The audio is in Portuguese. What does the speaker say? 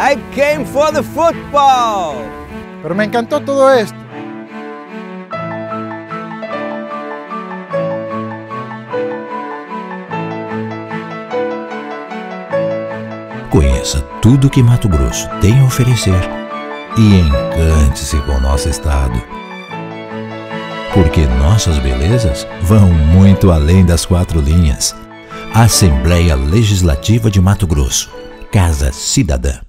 I came for the football. Pero me encantó todo esto. Conheça tudo que Mato Grosso tem a oferecer e encante-se com nosso estado. Porque nossas belezas vão muito além das quatro linhas. Assembleia Legislativa de Mato Grosso. Casa Cidadã.